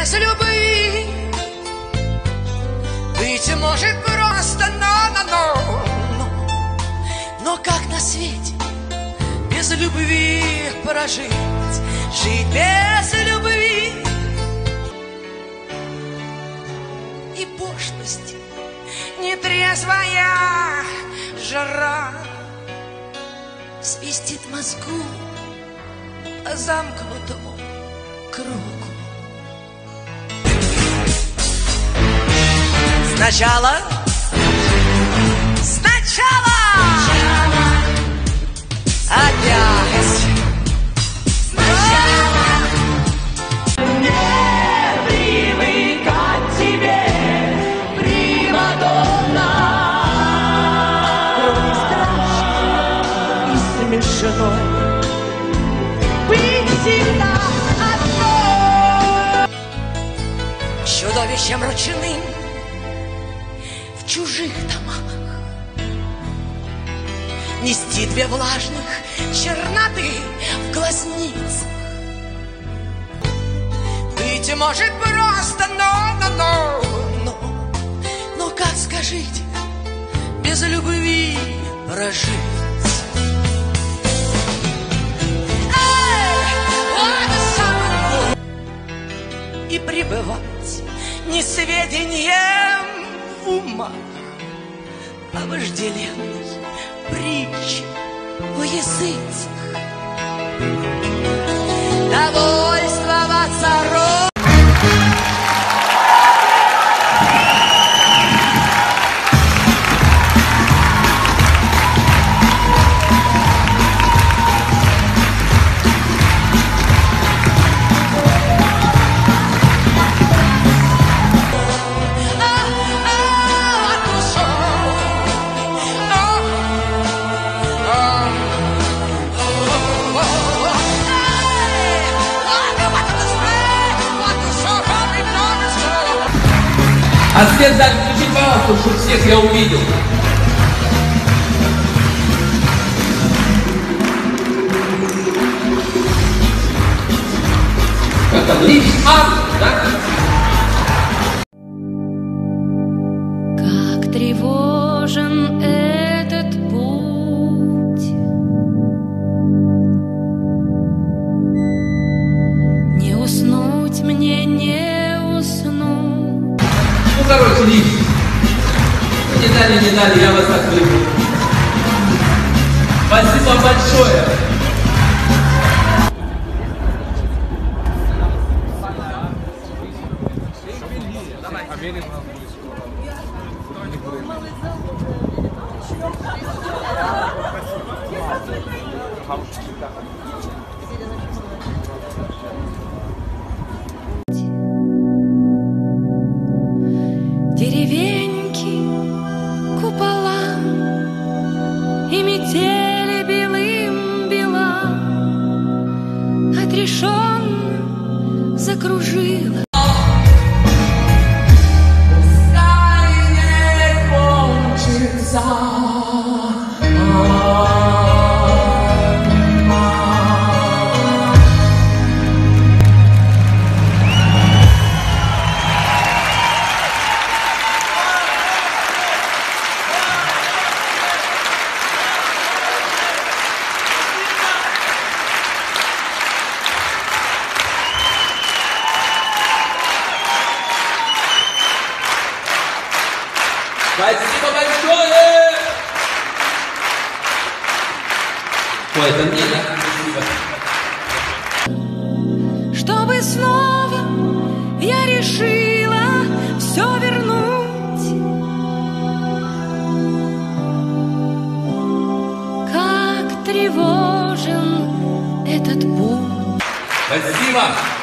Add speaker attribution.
Speaker 1: без любви. Быть может просто, но, но, как на свете без любви прожить, жить без любви и пошлости нетрезвая жара свистит мозгу замкнутому кругу. Сначала, сначала, опять.
Speaker 2: привыкать тебе,
Speaker 1: и смешно быть всегда одной. Чудовищем ручным чужих домах. Нести две влажных черноты в глазницах. Быть может просто, но, но, но, как скажите, без любви прожить? и пребывать несведением в умах о вожделенной притче о языцах.
Speaker 3: А свет сзади включить, пожалуйста, чтобы всех я увидел. Как там, лифт, арт, дали, не дали, я вас люблю. Спасибо большое.
Speaker 4: Деревеньки, Отрешенно закружила
Speaker 3: Спасибо большое! Ой, это мне, да? Спасибо.
Speaker 4: Чтобы снова я решила все вернуть Как тревожен этот путь
Speaker 3: Спасибо!